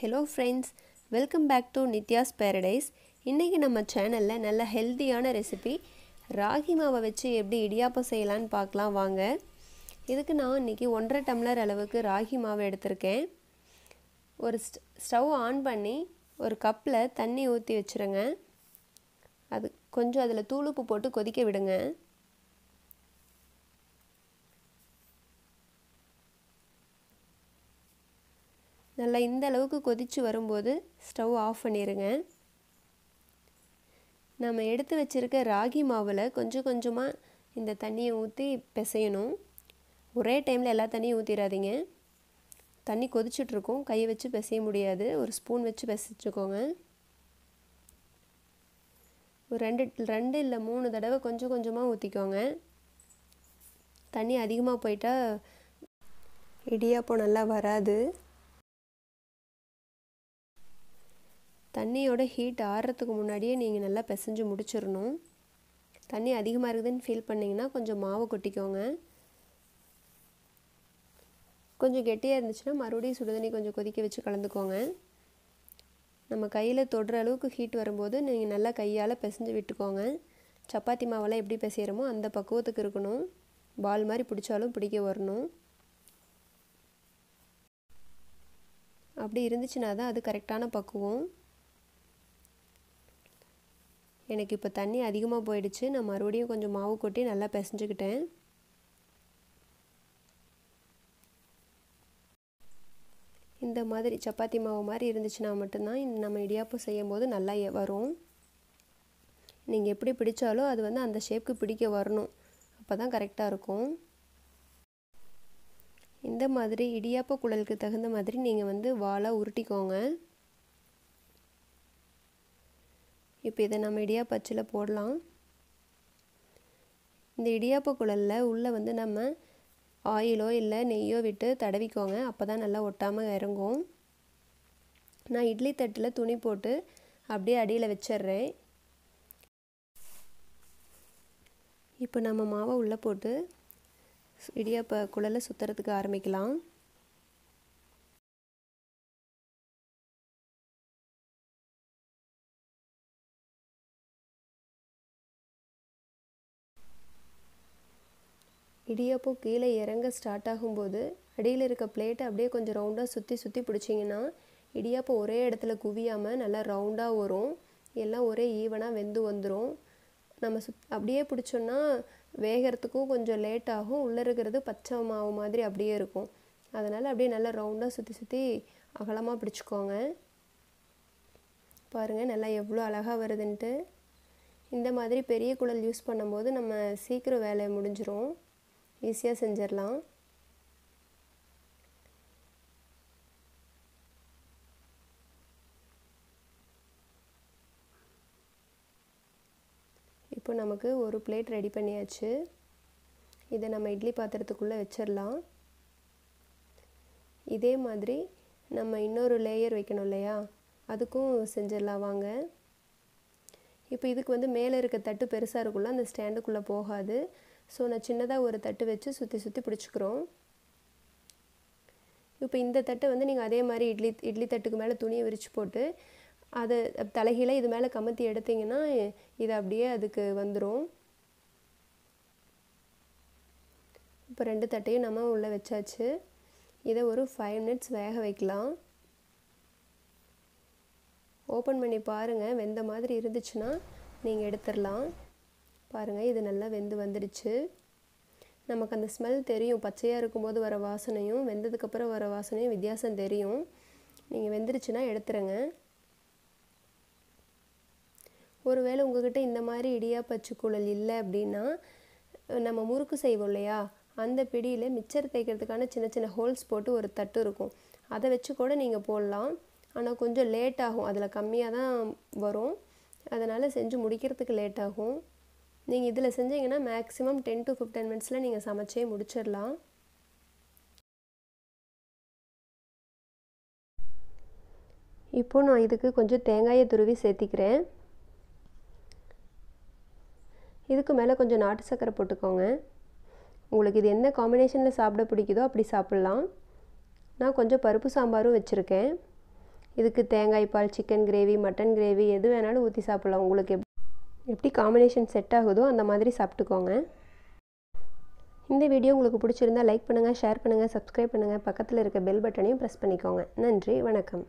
Hello friends welcome back to Nithya's paradise இன்றைக்கி நம்ம சேனலில் நல்ல ஹெல்த்தியான ரெசிபி ராகி மாவை வச்சு எப்படி இடியாப்பம் செய்யலான்னு பார்க்கலாம் வாங்க. இதுக்கு நான் இன்றைக்கி ஒன்றரை டம்ளர் அளவுக்கு ராகி மாவு எடுத்திருக்கேன். ஒரு ஸ்டவ் ஆன் பண்ணி ஒரு கப்பில் தண்ணி ஊற்றி வச்சுருங்க. அது கொஞ்சம் அதில் தூளுப்பு போட்டு கொதிக்க விடுங்க. நல்லா இந்த அளவுக்கு கொதித்து வரும்போது ஸ்டவ் ஆஃப் பண்ணிடுங்க நம்ம எடுத்து வச்சுருக்க ராகி மாவில் கொஞ்சம் கொஞ்சமாக இந்த தண்ணியை ஊற்றி பிசையணும். ஒரே டைமில் எல்லா தண்ணியும் ஊற்றிடாதீங்க தண்ணி கொதிச்சுட்ருக்கும் கையை வச்சு பிசைய முடியாது. ஒரு ஸ்பூன் வச்சு பிசைச்சுக்கோங்க. ஒரு ரெண்டு ரெண்டு இல்லை மூணு தடவை கொஞ்சம் கொஞ்சமாக ஊற்றிக்கோங்க தண்ணி அதிகமாக போயிட்டால் இடியாப்பம் நல்லா வராது. தண்ணியோட ஹீட் ஆறுறதுக்கு முன்னாடியே நீங்கள் நல்லா பிசைஞ்சு முடிச்சிடணும். தண்ணி அதிகமாக இருக்குதுன்னு ஃபீல் பண்ணிங்கன்னா கொஞ்சம் மாவு கொட்டிக்கோங்க. கொஞ்சம் கெட்டியாக இருந்துச்சுன்னா மறுபடியும் சுடுதண்ணி கொஞ்சம் கொதிக்க வச்சு கலந்துக்கோங்க. நம்ம கையில் தொடுற அளவுக்கு ஹீட் வரும்போது நீங்கள் நல்லா கையால் பிசைஞ்சு விட்டுக்கோங்க. சப்பாத்தி மாவெல்லாம் எப்படி பிசைகிறோமோ அந்த பக்குவத்துக்கு இருக்கணும். பால் மாதிரி பிடிச்சாலும் பிடிக்க வரணும். அப்படி இருந்துச்சுன்னா தான் அது கரெக்டான பக்குவம். எனக்கு இப்போ தண்ணி அதிகமாக போயிடுச்சு. நான் மறுபடியும் கொஞ்சம் மாவு கொட்டி நல்லா பிசைஞ்சுக்கிட்டேன். இந்த மாதிரி சப்பாத்தி மாவு மாதிரி இருந்துச்சுன்னா மட்டும்தான் நம்ம இடியாப்பம் செய்யும் போது நல்லா வரும். நீங்கள் எப்படி பிடிச்சாலும் அது வந்து அந்த ஷேப்புக்கு பிடிக்க வரணும். அப்போ தான் கரெக்டாக இருக்கும். இந்த மாதிரி இடியாப்ப குழலுக்கு தகுந்த மாதிரி நீங்கள் வந்து வாழை உருட்டிக்கோங்க. இப்போ இதை நம்ம இடியாப்பச்சில் போடலாம். இந்த இடியாப்ப குழலில் உள்ளே வந்து நம்ம ஆயிலோ இல்லை நெய்யோ விட்டு தடவிக்கோங்க. அப்போ தான் நல்லா ஒட்டாமல் இறங்கும். நான் இட்லி தட்டில் துணி போட்டு அப்படியே அடியில் வச்சிட்றேன் இப்போ நம்ம மாவை உள்ளே போட்டு இடியாப்ப குழலை சுற்றுறதுக்கு ஆரம்பிக்கலாம். இடியப்பம் கீழே இறங்க ஸ்டார்ட் ஆகும்போது அடியில் இருக்க பிளேட்டை அப்படியே கொஞ்சம் ரவுண்டாக சுற்றி சுற்றி பிடிச்சிங்கன்னா இடியாப்பம் ஒரே இடத்துல குவியாமல் நல்லா ரவுண்டாக வரும். எல்லாம் ஒரே ஈவனாக வெந்து வந்துடும் நம்ம சுத் அப்படியே பிடிச்சோன்னா வேகிறதுக்கும் கொஞ்சம் லேட் ஆகும். உள்ளே இருக்கிறது பச்சை மாவு மாதிரி அப்படியே இருக்கும். அதனால் அப்படியே நல்லா ரவுண்டாக சுற்றி சுற்றி அகலமாக பிடிச்சிக்கோங்க. பாருங்கள் நல்லா எவ்வளோ அழகாக வருதுன்ட்டு. இந்த மாதிரி பெரிய குழல் யூஸ் பண்ணும்போது நம்ம சீக்கிரம் வேலையை முடிஞ்சிரும். ஈஸியாக செஞ்சிடலாம். இப்போ நமக்கு ஒரு பிளேட் ரெடி பண்ணியாச்சு. இதை நம்ம இட்லி பாத்திரத்துக்குள்ளே வச்சிடலாம். இதே மாதிரி நம்ம இன்னொரு லேயர் வைக்கணும் இல்லையா? அதுக்கும் செஞ்சிடலாம் வாங்க. இப்போ இதுக்கு வந்து மேலே இருக்க தட்டு பெருசாக இருக்குள்ள அந்த ஸ்டாண்டுக்குள்ளே போகாது. ஸோ நான் சின்னதாக ஒரு தட்டு வச்சு சுற்றி சுற்றி பிடிச்சிக்கிறோம். இப்போ இந்த தட்டை வந்து நீங்கள் அதே மாதிரி இட்லி இட்லி தட்டுக்கு மேலே துணியை விரித்து போட்டு அதை தலைகீழே இது மேலே கமத்தி எடுத்திங்கன்னா இது அப்படியே அதுக்கு வந்துடும் இப்போ ரெண்டு தட்டையும் நம்ம உள்ளே வச்சாச்சு. இதை ஒரு ஃபைவ் மினிட்ஸ் வேக வைக்கலாம். ஓப்பன் பண்ணி பாருங்கள் வெந்த மாதிரி இருந்துச்சுன்னா நீங்கள் எடுத்துடலாம். பாருங்கள் இது நல்லா வெந்து வந்துடுச்சு. நமக்கு அந்த ஸ்மெல் தெரியும். பச்சையாக இருக்கும்போது வர வாசனையும் வெந்ததுக்கப்புறம் வர வாசனையும் வித்தியாசம் தெரியும். நீங்கள் வெந்துருச்சுன்னா எடுத்துருங்க. ஒருவேளை உங்ககிட்ட இந்த மாதிரி இடியாப்பச்சு குழல் இல்லை அப்படின்னா நம்ம முறுக்கு செய்வோம் இல்லையா? அந்த பிடியில் மிச்சர் தைக்கிறதுக்கான சின்ன சின்ன ஹோல்ஸ் போட்டு ஒரு தட்டு இருக்கும். அதை வச்சு கூட நீங்கள் போடலாம். ஆனால் கொஞ்சம் லேட் ஆகும். அதில் கம்மியாக தான் வரும். அதனால் செஞ்சு முடிக்கிறதுக்கு லேட் ஆகும். நீங்கள் இதில் செஞ்சீங்கன்னா மேக்ஸிமம் டென் டு ஃபிஃப்டீன் மினிட்ஸில் நீங்கள் சமைச்சே முடிச்சிடலாம். இப்போது நான் இதுக்கு கொஞ்சம் தேங்காயை துருவி சேர்த்திக்கிறேன். இதுக்கு மேலே கொஞ்சம் நாட்டு சர்க்கரை போட்டுக்கோங்க. உங்களுக்கு இது எந்த காம்பினேஷனில் சாப்பிட பிடிக்குதோ அப்படி சாப்பிட்லாம். நான் கொஞ்சம் பருப்பு சாம்பாரும் வச்சுருக்கேன். இதுக்கு தேங்காய் பால் சிக்கன் கிரேவி மட்டன் கிரேவி எது வேணாலும் ஊற்றி சாப்பிட்லாம். உங்களுக்கு எப்படி காம்பினேஷன் செட் ஆகுதோ அந்த மாதிரி சாப்பிட்டுக்கோங்க. இந்த வீடியோ உங்களுக்கு பிடிச்சிருந்தா லைக் பண்ணுங்கள் ஷேர் பண்ணுங்கள் சப்ஸ்கிரைப் பண்ணுங்கள் பக்கத்தில் இருக்க பெல் பட்டனையும் ப்ரெஸ் பண்ணிக்கோங்க. நன்றி வணக்கம்.